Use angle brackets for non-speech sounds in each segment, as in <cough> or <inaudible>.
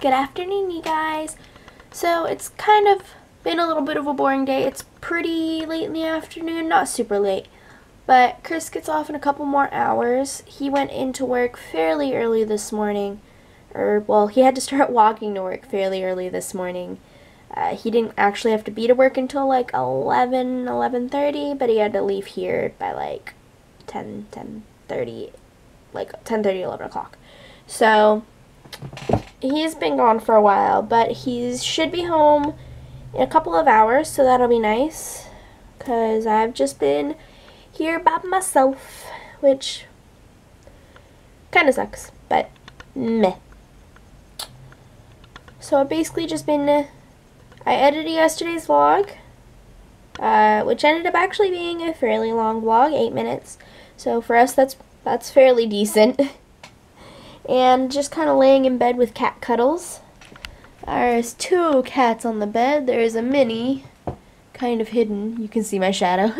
Good afternoon, you guys. So it's kind of been a little bit of a boring day. It's pretty late in the afternoon, not super late. But Kris gets off in a couple more hours. He went into work fairly early this morning. Or, well, he had to start <laughs> walking to work fairly early this morning. Uh, he didn't actually have to be to work until like 11, 11.30, but he had to leave here by like 10, 10.30, like 10.30, 11 o'clock. So, he's been gone for a while, but he should be home in a couple of hours, so that'll be nice. Because I've just been here by myself, which kind of sucks, but meh. So I've basically just been, uh, I edited yesterday's vlog, uh, which ended up actually being a fairly long vlog, 8 minutes. So for us, that's that's fairly decent. <laughs> and just kind of laying in bed with cat cuddles. There's two cats on the bed. There's a mini, kind of hidden. You can see my shadow.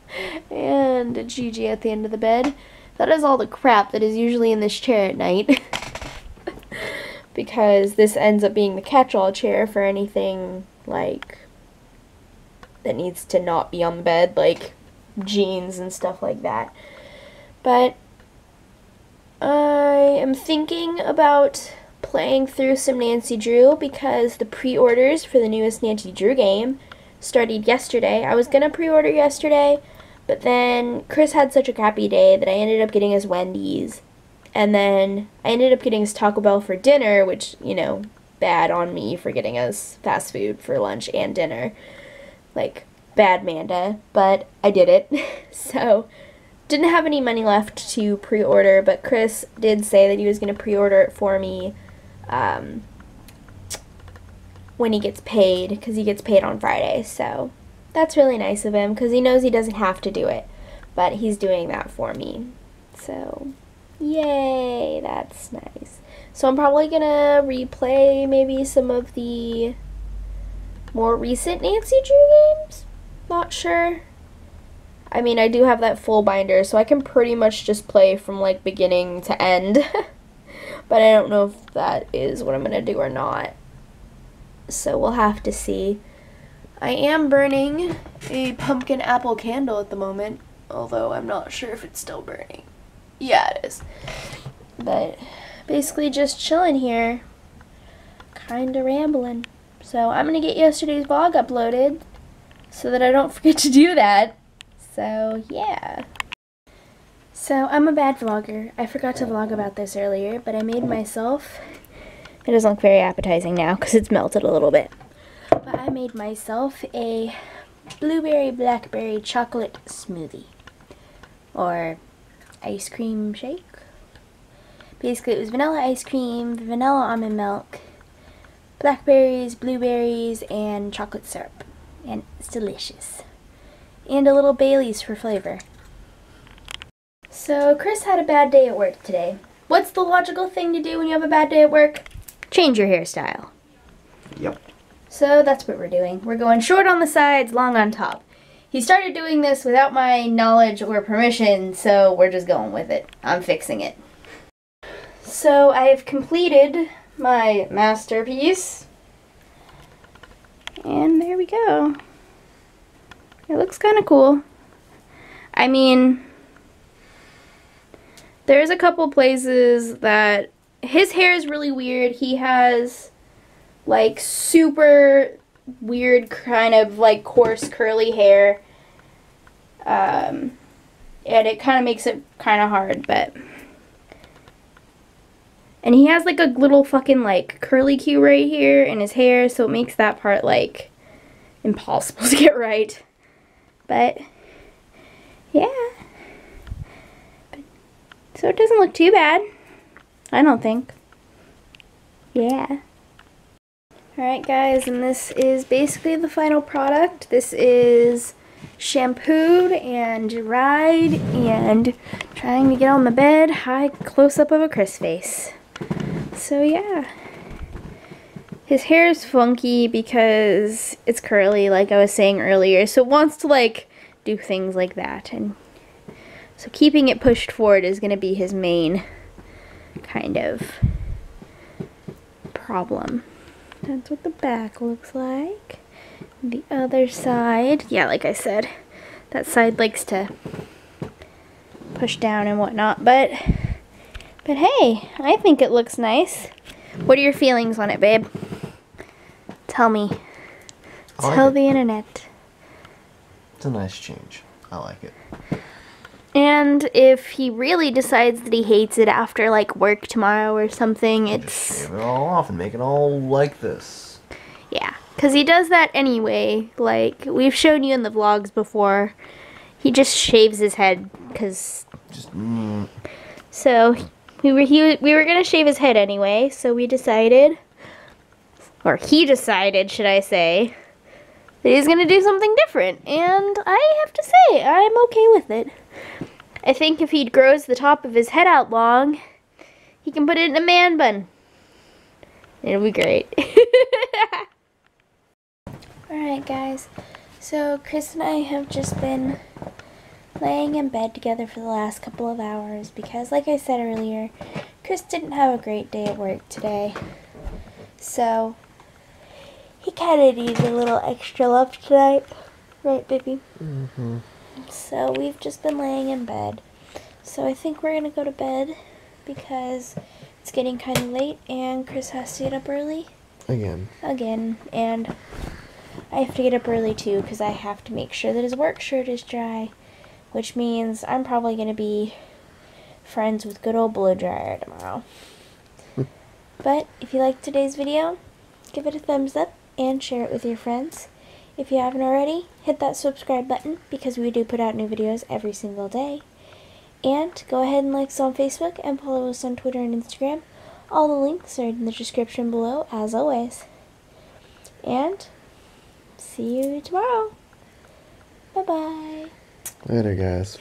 <laughs> and a Gigi at the end of the bed. That is all the crap that is usually in this chair at night. <laughs> because this ends up being the catch-all chair for anything, like, that needs to not be on the bed, like jeans and stuff like that. But I am thinking about playing through some Nancy Drew because the pre-orders for the newest Nancy Drew game started yesterday. I was going to pre-order yesterday, but then Kris had such a crappy day that I ended up getting his Wendy's. And then I ended up getting his Taco Bell for dinner, which, you know, bad on me for getting us fast food for lunch and dinner. Like, bad Manda, but I did it. <laughs> so, didn't have any money left to pre-order, but Kris did say that he was going to pre-order it for me um, when he gets paid, because he gets paid on Friday. So that's really nice of him, because he knows he doesn't have to do it, but he's doing that for me. So, yay, that's nice. So I'm probably going to replay maybe some of the more recent Nancy Drew games. Not sure. I mean, I do have that full binder, so I can pretty much just play from, like, beginning to end. <laughs> but I don't know if that is what I'm going to do or not. So we'll have to see. I am burning a pumpkin apple candle at the moment, although I'm not sure if it's still burning. Yeah, it is. But basically just chilling here, kind of rambling. So I'm going to get yesterday's vlog uploaded so that I don't <laughs> forget to do that. So, yeah. So, I'm a bad vlogger. I forgot to vlog about this earlier, but I made myself... It doesn't look very appetizing now because it's melted a little bit. But I made myself a blueberry blackberry chocolate smoothie. Or ice cream shake. Basically, it was vanilla ice cream, vanilla almond milk, blackberries, blueberries, and chocolate syrup. And it's delicious and a little Bailey's for flavor. So Kris had a bad day at work today. What's the logical thing to do when you have a bad day at work? Change your hairstyle. Yep. So that's what we're doing. We're going short on the sides, long on top. He started doing this without my knowledge or permission, so we're just going with it. I'm fixing it. So I have completed my masterpiece. And there we go. It looks kind of cool. I mean, there's a couple places that his hair is really weird. He has like super weird kind of like coarse curly hair. Um, and it kind of makes it kind of hard, but... And he has like a little fucking like curly cue right here in his hair, so it makes that part like impossible <laughs> to get right. But, yeah. But, so it doesn't look too bad. I don't think. Yeah. Alright guys, and this is basically the final product. This is shampooed and dried and trying to get on the bed. High close-up of a Kris face. So yeah. His hair is funky because it's curly, like I was saying earlier, so it wants to, like, do things like that. And so keeping it pushed forward is going to be his main kind of problem. That's what the back looks like. The other side, yeah, like I said, that side likes to push down and whatnot, but, but hey, I think it looks nice. What are your feelings on it, babe? Tell me. Tell it. the internet. It's a nice change. I like it. And if he really decides that he hates it after like work tomorrow or something, it's Just Shave it all off and make it all like this. yeah, cuz he does that anyway. Like we've shown you in the vlogs before. He just shaves his head cuz Just mm, so we were he, we were going to shave his head anyway, so we decided or he decided, should I say, that he's going to do something different. And I have to say, I'm okay with it. I think if he grows the top of his head out long, he can put it in a man bun. It'll be great. <laughs> Alright, guys. So, Kris and I have just been laying in bed together for the last couple of hours because, like I said earlier, Kris didn't have a great day at work today. So, he kind of needs a little extra love tonight. Right, baby? hmm So we've just been laying in bed. So I think we're gonna go to bed because it's getting kind of late and Kris has to get up early Again. again. And I have to get up early too because I have to make sure that his work shirt is dry, which means I'm probably gonna be friends with good old blow dryer tomorrow. <laughs> but if you liked today's video, give it a thumbs up and share it with your friends. If you haven't already, hit that subscribe button because we do put out new videos every single day. And go ahead and like us on Facebook and follow us on Twitter and Instagram. All the links are in the description below, as always. And see you tomorrow. Bye bye. Later, guys.